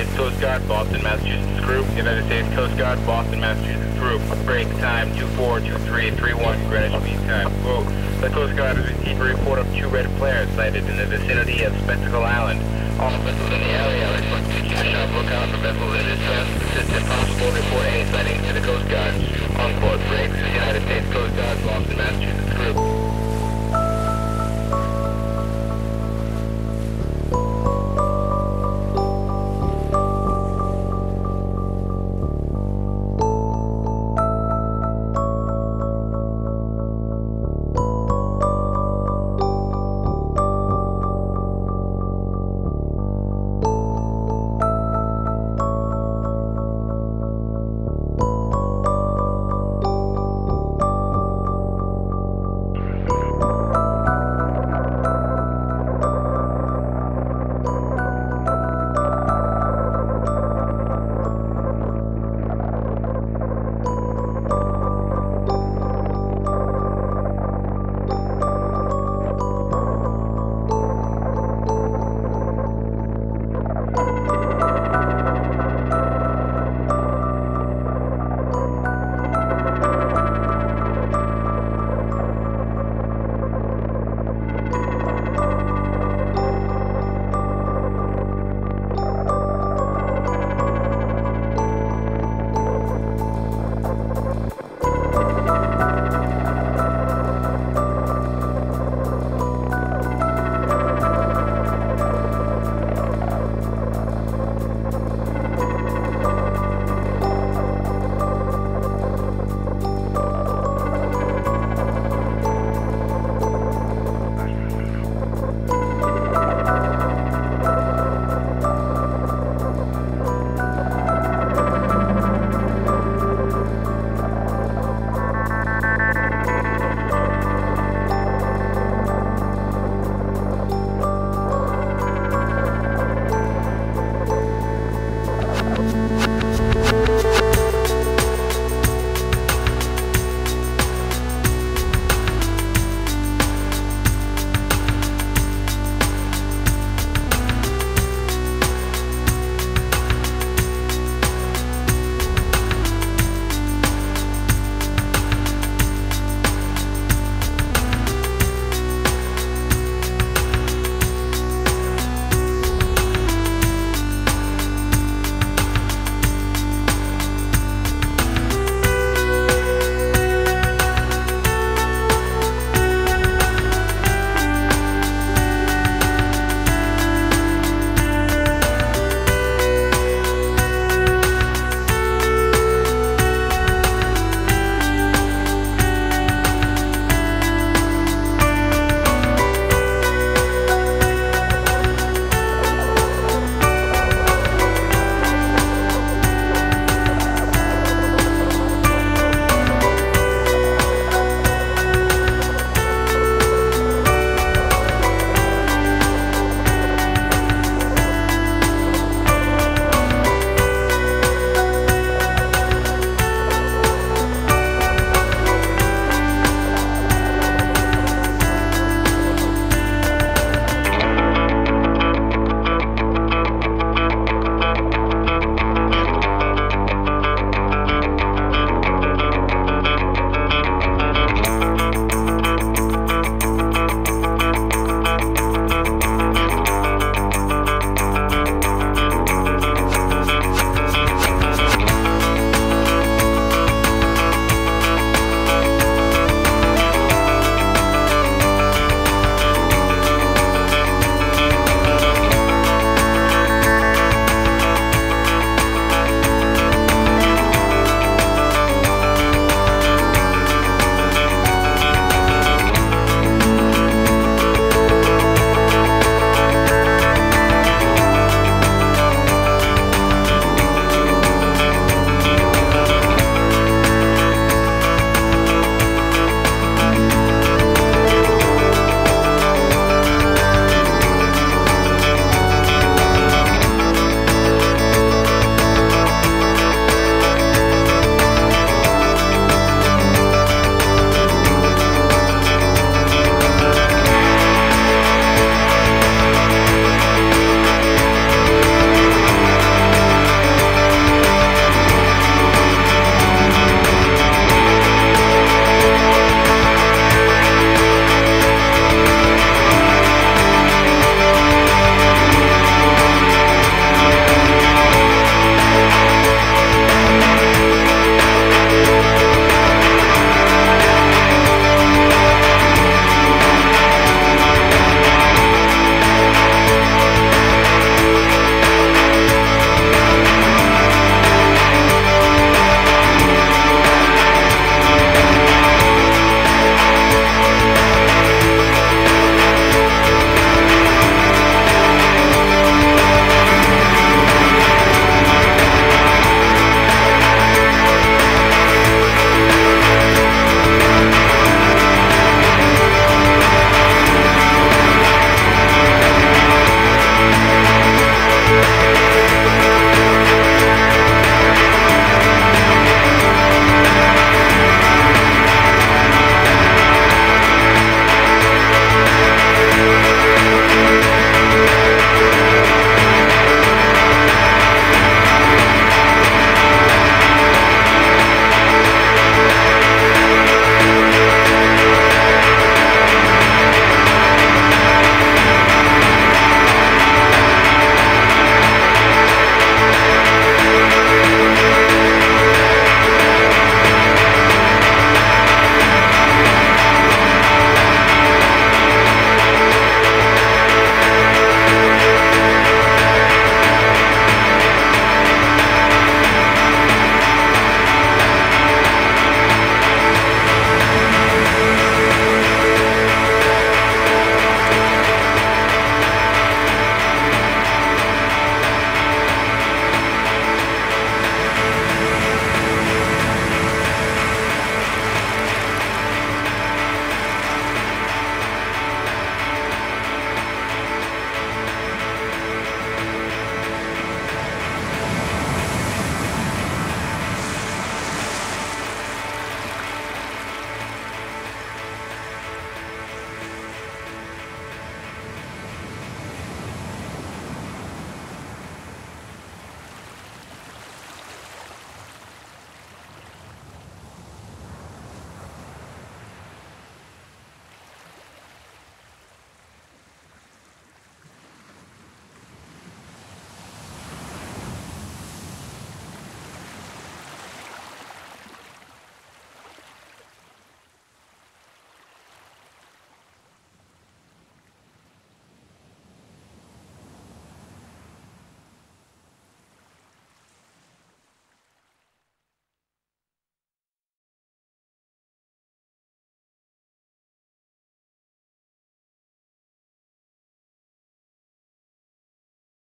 States Coast Guard, Boston, Massachusetts group. United States Coast Guard, Boston, Massachusetts group. Break time 242331 Greenwich Mean Time. Quote, the Coast Guard has received a report of two red flares sighted in the vicinity of Spectacle Island. All vessels in the area are requested to keep a sharp lookout for vessels in distress. Assist if possible, report any sightings to the Coast Guard. Unquote. Breaks, United States Coast Guard, Boston, Massachusetts. group.